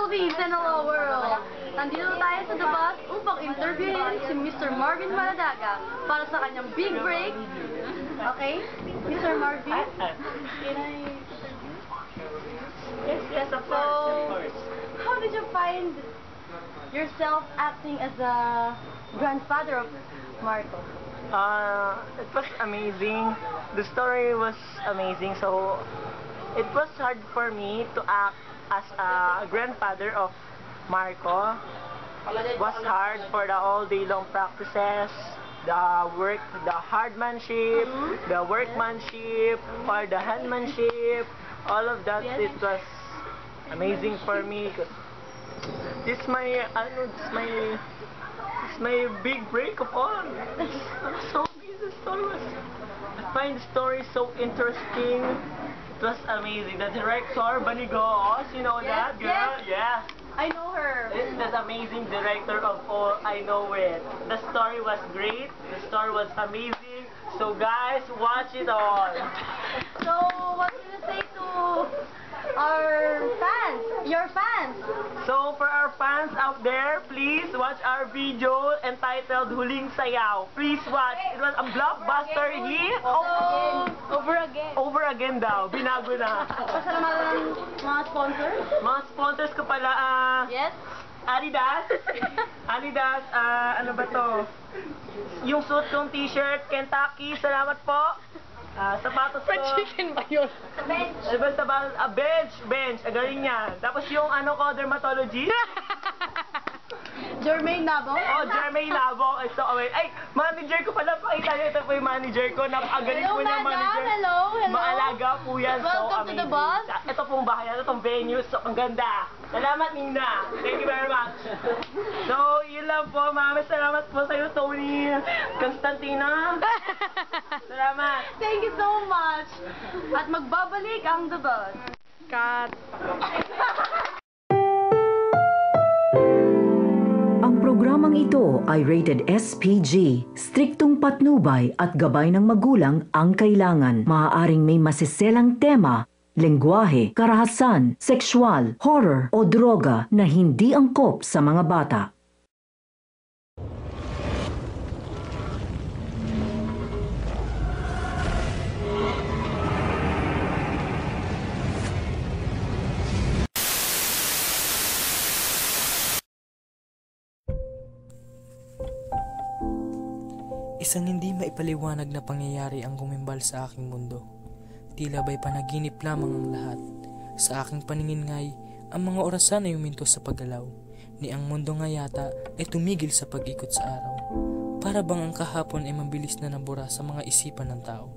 Philippines and hello world! Nandito tayo sa The Bus upang interviewin si Mr. Marvin Maladaga para sa kanyang big break. Okay? Mr. Marvin? Can I... Yes, yes, of course, of course. how did you find yourself acting as a grandfather of Marco? Uh, it was amazing. The story was amazing. So, it was hard for me to act as a grandfather of Marco. It was hard for the all day long practices, the work, the hardmanship, mm-hmm. the workmanship, or the handmanship. All of that, it was amazing for me. This my, ano, this my It's my big break of all. I'm so. The story was. I find the story so interesting. Was amazing. The director, Banigos, you know Yes, that girl? Yeah. I know her. It's the amazing director of all. I know it. The story was great. The story was amazing. So guys, watch it all. So, what do you say to our fans? Your fans? So for our fans out there, please watch our video entitled Huling Sayaw. Please watch. It was a blockbuster hit. Oh, over again. over again daw. Binago na. Pasalamatan mga sponsors? Mga sponsors ko pala, ah, Yes? Adidas. Adidas, ah, ano ba to? Yung suit kong t-shirt, Kentucky, salamat po. Ah, sapatos ko. ba yun? Bench. Ano ba sapatos? Ah, bench, bench. Ang galing yan. Tapos yung ano ko, dermatology. Jermaine Nabo? Oh, Jermaine Labo. Ito, oh, wait. Ay, manager ko pala. Pakita niyo, ito po yung manager ko. Napakagaling po niya, manager. Hello, hello. Maalaga po yan. Welcome to so the amazing. bus. Ito pong bahay, ito pong venue. So, ang ganda. Salamat, Nina. Thank you very much. So, yun lang po. Mami, salamat po sa'yo, Tony. Constantina. Salamat. Thank you so much. At magbabalik ang The Buzz. Cut. Ang programang ito ay rated SPG. Striktong patnubay at gabay ng magulang ang kailangan. Maaaring may masiselang tema, lengguwahe, karahasan, sexual, horror o droga na hindi angkop sa mga bata. Isang hindi maipaliwanag na pangyayari ang gumimbal sa aking mundo. Tila ba'y panaginip lamang ang lahat. Sa aking paningin nga'y, ang mga orasan ay uminto sa paggalaw. Ni ang mundo nga yata ay tumigil sa pag-ikot sa araw. Para bang ang kahapon ay mabilis na nabura sa mga isipan ng tao.